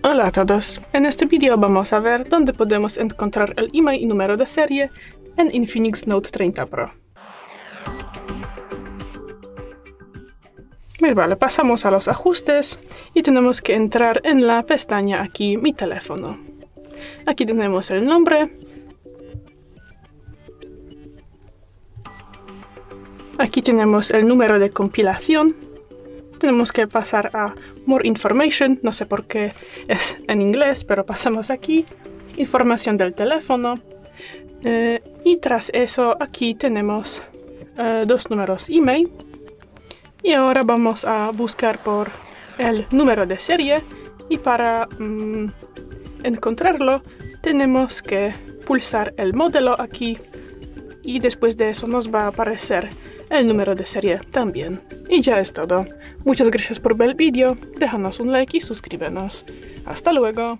Hola a todos, en este video vamos a ver dónde podemos encontrar el email y número de serie en Infinix Note 30 Pro. Muy vale, pasamos a los ajustes y tenemos que entrar en la pestaña aquí, mi teléfono. Aquí tenemos el nombre. Aquí tenemos el número de compilación. Tenemos que pasar a More Information, no sé por qué es en inglés, pero pasamos aquí. Información del teléfono. Eh, y tras eso aquí tenemos eh, dos números email y ahora vamos a buscar por el número de serie y para mm, encontrarlo tenemos que pulsar el modelo aquí y después de eso nos va a aparecer el número de serie también. Y ya es todo. Muchas gracias por ver el vídeo, déjanos un like y suscríbenos. Hasta luego.